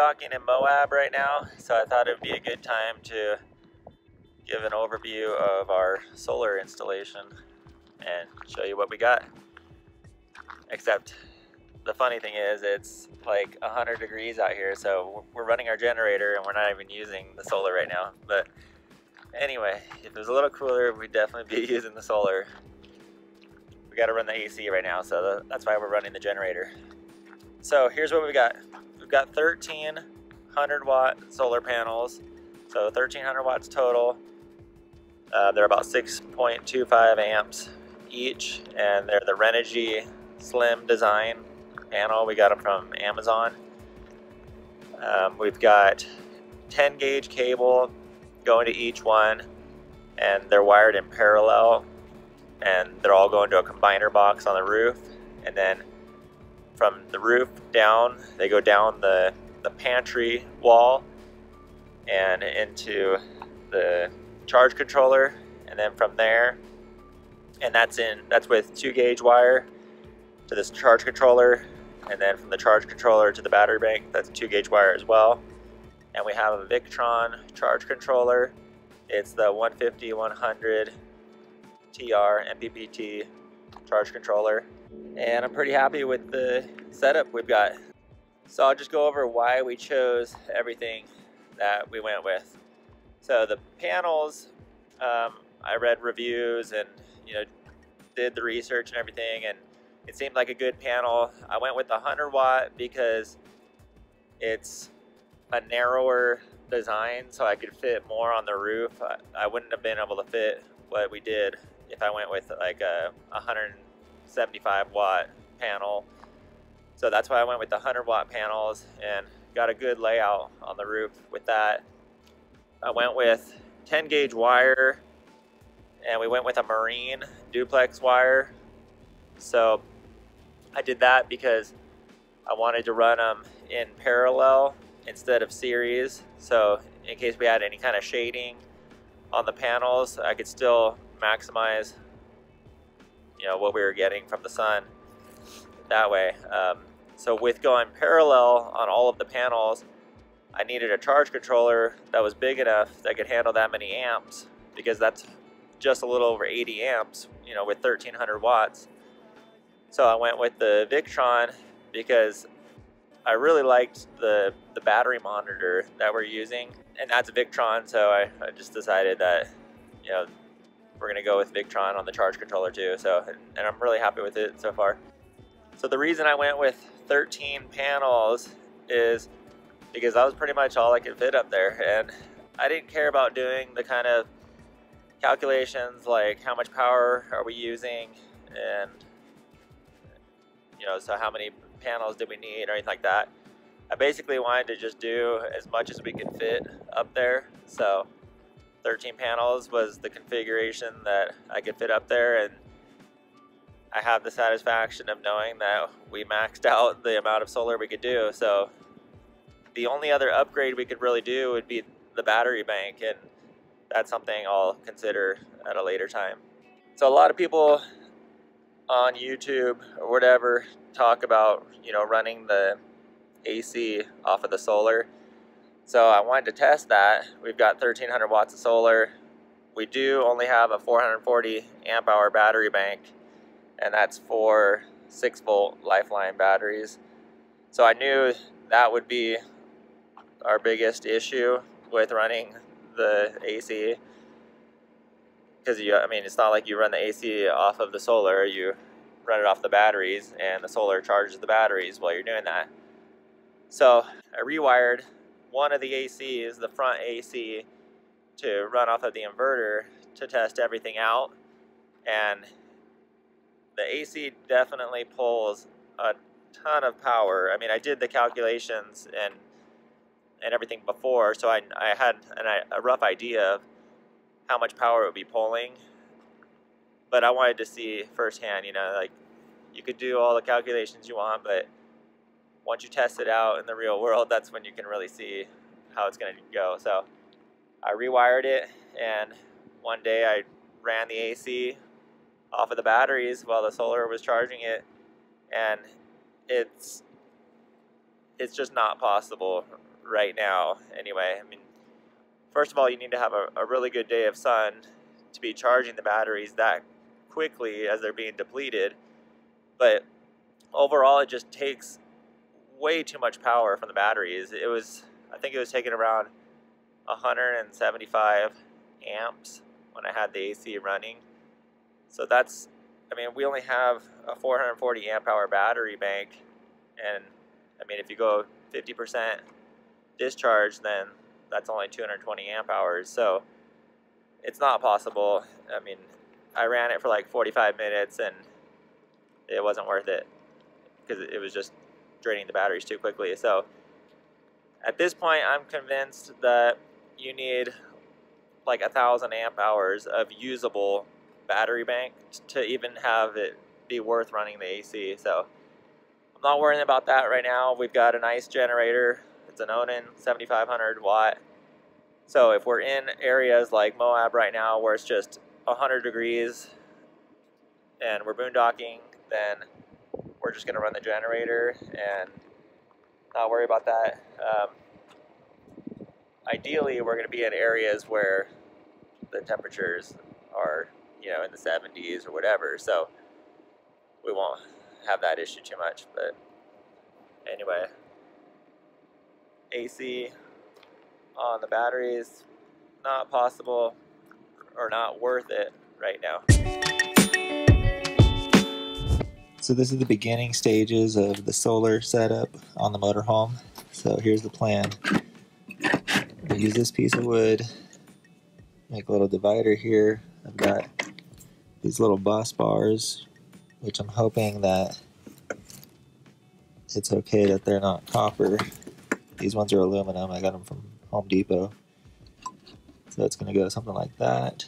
we're in Moab right now, so I thought it would be a good time to give an overview of our solar installation and show you what we got. Except the funny thing is it's like 100 degrees out here, so we're running our generator and we're not even using the solar right now. But anyway, if it was a little cooler, we'd definitely be using the solar. We gotta run the AC right now, so that's why we're running the generator. So here's what we got. We've got 1300 watt solar panels, so 1300 watts total. Uh, they're about 6.25 amps each, and they're the Renogy Slim Design panel. We got them from Amazon. Um, we've got 10 gauge cable going to each one, and they're wired in parallel, and they're all going to a combiner box on the roof, and then from the roof down. They go down the, the pantry wall and into the charge controller. And then from there, and that's in that's with two gauge wire to this charge controller. And then from the charge controller to the battery bank, that's two gauge wire as well. And we have a Victron charge controller. It's the 150-100 TR MPPT charge controller and I'm pretty happy with the setup we've got. So I'll just go over why we chose everything that we went with. So the panels, um, I read reviews and you know did the research and everything, and it seemed like a good panel. I went with the 100 watt because it's a narrower design, so I could fit more on the roof. I, I wouldn't have been able to fit what we did if I went with like a 100 75 watt panel. So that's why I went with the 100 watt panels and got a good layout on the roof with that. I went with 10 gauge wire and we went with a marine duplex wire. So I did that because I wanted to run them in parallel instead of series. So in case we had any kind of shading on the panels, I could still maximize you know what we were getting from the sun that way. Um, so with going parallel on all of the panels, I needed a charge controller that was big enough that could handle that many amps because that's just a little over 80 amps, you know, with 1300 watts. So I went with the Victron because I really liked the, the battery monitor that we're using and that's a Victron. So I, I just decided that, you know, we're gonna go with Victron on the charge controller too. So, and I'm really happy with it so far. So the reason I went with 13 panels is because that was pretty much all I could fit up there. And I didn't care about doing the kind of calculations like how much power are we using and you know, so how many panels did we need or anything like that. I basically wanted to just do as much as we could fit up there. So 13 panels was the configuration that I could fit up there and I have the satisfaction of knowing that we maxed out the amount of solar we could do. So the only other upgrade we could really do would be the battery bank and that's something I'll consider at a later time. So a lot of people on YouTube or whatever talk about, you know, running the AC off of the solar. So I wanted to test that. We've got 1300 watts of solar. We do only have a 440 amp hour battery bank and that's for 6 volt lifeline batteries. So I knew that would be our biggest issue with running the AC because you I mean it's not like you run the AC off of the solar you run it off the batteries and the solar charges the batteries while you're doing that so I rewired one of the ACs, the front AC, to run off of the inverter to test everything out. And the AC definitely pulls a ton of power. I mean, I did the calculations and and everything before, so I, I had an, a rough idea of how much power it would be pulling. But I wanted to see firsthand, you know, like you could do all the calculations you want, but once you test it out in the real world, that's when you can really see how it's going to go. So I rewired it, and one day I ran the AC off of the batteries while the solar was charging it, and it's it's just not possible right now. Anyway, I mean, first of all, you need to have a, a really good day of sun to be charging the batteries that quickly as they're being depleted. But overall, it just takes way too much power from the batteries. It was, I think it was taking around 175 amps when I had the AC running. So that's, I mean, we only have a 440 amp hour battery bank. And I mean, if you go 50% discharge, then that's only 220 amp hours. So it's not possible. I mean, I ran it for like 45 minutes and it wasn't worth it because it was just draining the batteries too quickly. So at this point, I'm convinced that you need like a thousand amp hours of usable battery bank to even have it be worth running the AC. So I'm not worrying about that right now. We've got a nice generator. It's an Onan 7500 watt. So if we're in areas like Moab right now where it's just 100 degrees and we're boondocking, then we're just going to run the generator and not worry about that. Um, ideally, we're going to be in areas where the temperatures are, you know, in the 70s or whatever. So we won't have that issue too much. But anyway, AC on the batteries, not possible or not worth it right now. So this is the beginning stages of the solar setup on the motorhome. So here's the plan. Use this piece of wood, make a little divider here. I've got these little bus bars, which I'm hoping that it's okay that they're not copper. These ones are aluminum. I got them from Home Depot. So it's going to go something like that.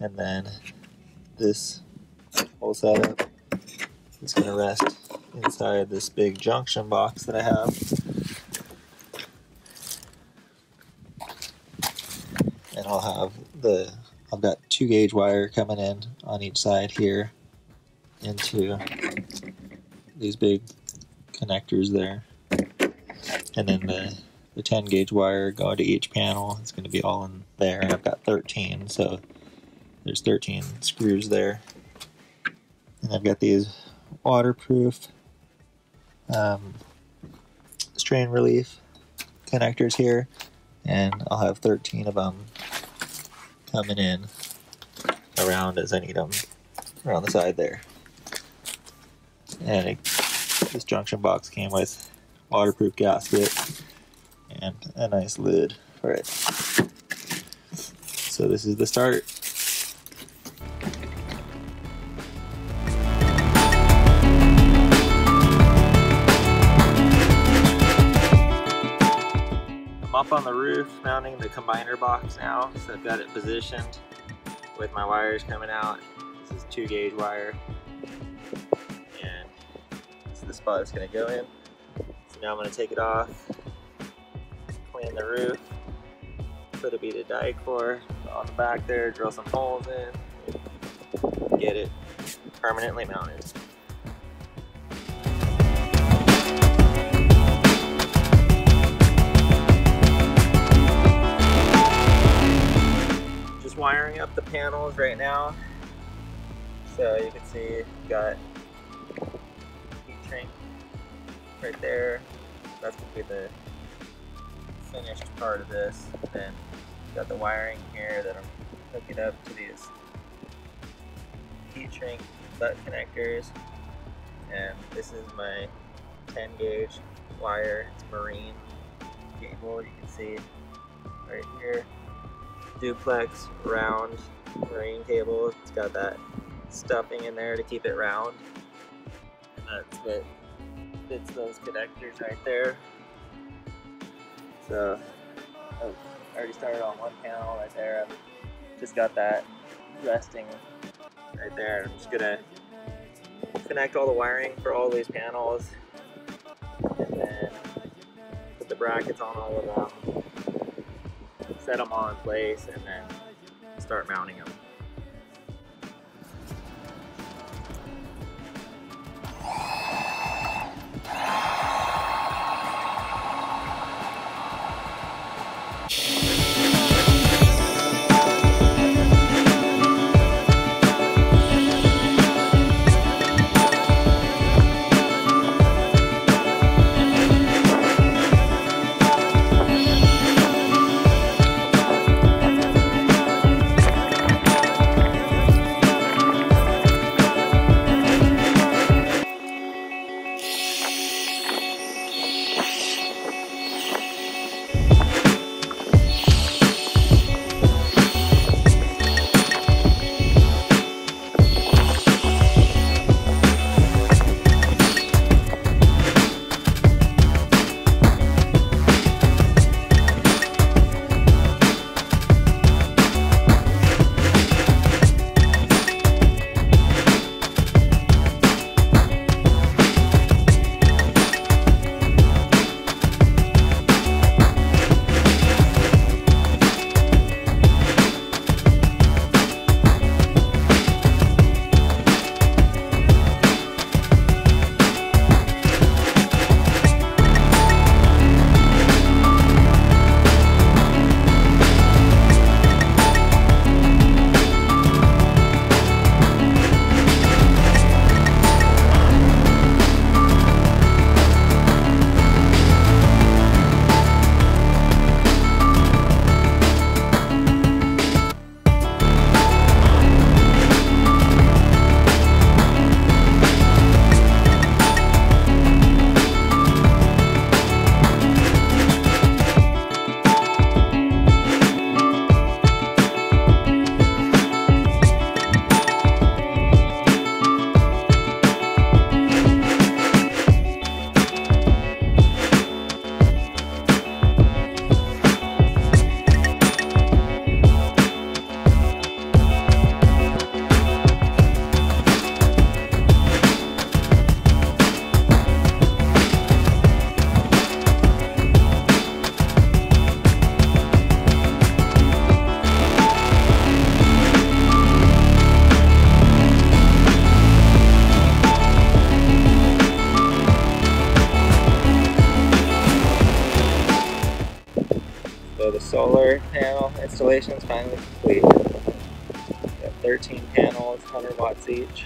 And then this whole up. It's going to rest inside this big junction box that I have. And I'll have the, I've got two gauge wire coming in on each side here into these big connectors there. And then the the 10 gauge wire going to each panel. It's going to be all in there. I've got 13, so there's 13 screws there. And I've got these waterproof um, strain relief connectors here, and I'll have 13 of them coming in around as I need them around the side there. And it, this junction box came with waterproof gasket and a nice lid for it. So this is the start. Up on the roof mounting the combiner box now, so I've got it positioned with my wires coming out. This is two gauge wire. And this is the spot it's gonna go in. So now I'm gonna take it off clean the roof, put a bead of Dicor on the back there, drill some holes in, get it permanently mounted. Wiring up the panels right now. So you can see got heat shrink right there. That's gonna be the finished part of this. And then got the wiring here that I'm hooking up to these heat shrink butt connectors. And this is my 10 gauge wire. It's marine cable. You can see right here. Duplex round marine cable. It's got that stuffing in there to keep it round. And that's what fits those connectors right there. So oh, I already started on one panel right there. I've just got that resting right there. I'm just gonna connect all the wiring for all these panels and then put the brackets on all of them, set them all in place, and then start mounting them. Solar panel installation is finally complete. Got 13 panels, 100 watts each.